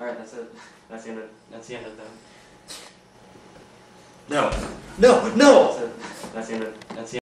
All right, that's it. That's the end of. That's the end of them. No. No, no! That's it. That's the end of. That's the.